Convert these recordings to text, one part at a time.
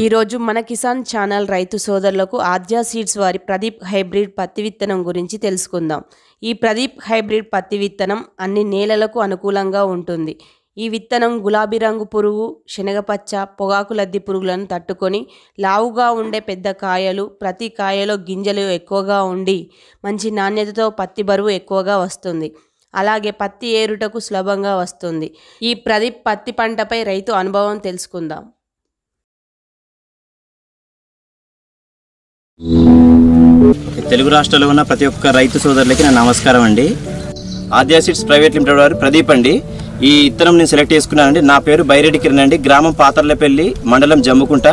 ఈరోజు మన కిసాన్ ఛానల్ రైతు సోదరులకు ఆద్యా సీడ్స్ వారి ప్రదీప్ హైబ్రిడ్ పత్తి విత్తనం గురించి తెలుసుకుందాం. ఈ ప్రదీప్ హైబ్రిడ్ పత్తి విత్తనం అన్ని నేలలకు అనుకూలంగా ఉంటుంది. ఈ విత్తనం గులాబీ రంగు పురుగు శనగపచ్చ పొగాకు లద్ది పురుగులను తట్టుకొని లావుగా ఉండే పెద్ద కాయలు ప్రతి కాయలో గింజలు ఎక్కువగా ఉండి మంచి నాణ్యతతో పత్తి బరువు ఎక్కువగా వస్తుంది. అలాగే పత్తి ఏరుటకు సులభంగా వస్తుంది. ఈ ప్రదీప్ పత్తి పంటపై రైతు అనుభవం తెలుసుకుందాం. తెలుగు రాష్ట్రాల్లో ఉన్న ప్రతి ఒక్క రైతు సోదరులకి నా నమస్కారం అండి. ఆద్యా సీడ్స్ ప్రైవేట్ లిమిటెడ్ వారు ప్రదీప్ అండి. ఈ ఇత్తనం నేను సెలెక్ట్ చేసుకున్నానండి. నా పేరు బైరెడ్డి కిరణ్ అండి. గ్రామం పాతర్లపల్లి మండలం జమ్ముకుంట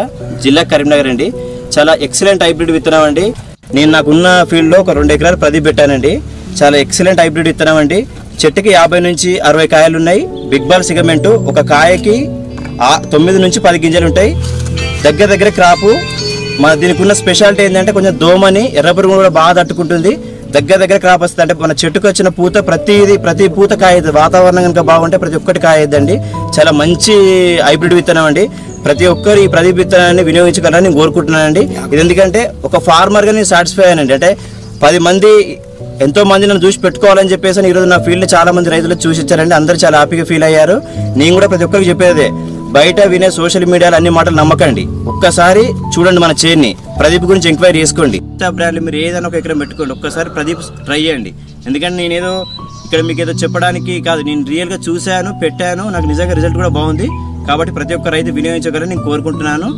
జిల్లా కరీంనగర్ అండి. చాలా ఎక్సలెంట్ హైబ్రిడ్ విత్తనం అండి. నేను నాకున్న ఫీల్డ్లో ఒక రెండు ఎకరాలు ప్రదీప్ పెట్టానండి. చాలా ఎక్సలెంట్ హైబ్రిడ్ విత్తనం అండి. చెట్టుకి యాభై నుంచి అరవై కాయలు ఉన్నాయి బిగ్ బాల్ సిగమెంటు ఒక కాయకి తొమ్మిది నుంచి పది గింజలు ఉంటాయి దగ్గర దగ్గర క్రాపు మన దీనికి ఉన్న స్పెషాలిటీ ఏంటంటే కొంచెం దోమని ఎర్రపురుగు కూడా బాగా తట్టుకుంటుంది. దగ్గర దగ్గర క్రాప్ వస్తుంది. అంటే మన చెట్టుకు వచ్చిన పూత ప్రతిది ప్రతి పూత కాయదు వాతావరణం కనుక బాగుంటే ప్రతి ఒక్కటి కాయద్దండి. చాలా మంచి హైబ్రిడ్ విత్తనం అండి. ప్రతి ఒక్కరు ఈ ప్రదీప్ విత్తనాన్ని వినియోగించగలరని నేను కోరుకుంటున్నానండి. ఇది ఎందుకంటే ఒక ఫార్మర్గా నేను సాటిస్ఫై అయ్యానండి. అంటే పది మంది ఎంతో మంది నన్ను చూసి పెట్టుకోవాలని చెప్పేసి ఈరోజు నా ఫీల్డ్ చాలా మంది రైతులు చూసి ఇచ్చారండి అందరూ చాలా హ్యాపీగా ఫీల్ అయ్యారు. నేను కూడా ప్రతి ఒక్కరికి చెప్పేదే బయట వినే సోషల్ మీడియాలో అన్ని మాటలు నమ్మకండి. ఒక్కసారి చూడండి మన చేన్ని ప్రదీప్ గురించి ఎంక్వైరీ చేసుకోండి. ఇన్స్టా బ్రాండ్లు మీరు ఏదైనా ఒక ఎకరం పెట్టుకోండి. ఒక్కసారి ప్రదీప్ ట్రై చేయండి. ఎందుకంటే నేనేదో ఇక్కడ మీకు ఏదో చెప్పడానికి కాదు నేను రియల్గా చూశాను పెట్టాను. నాకు నిజంగా రిజల్ట్ కూడా బాగుంది. కాబట్టి ప్రతి ఒక్క రైతు వినియోగించగలని నేను కోరుకుంటున్నాను.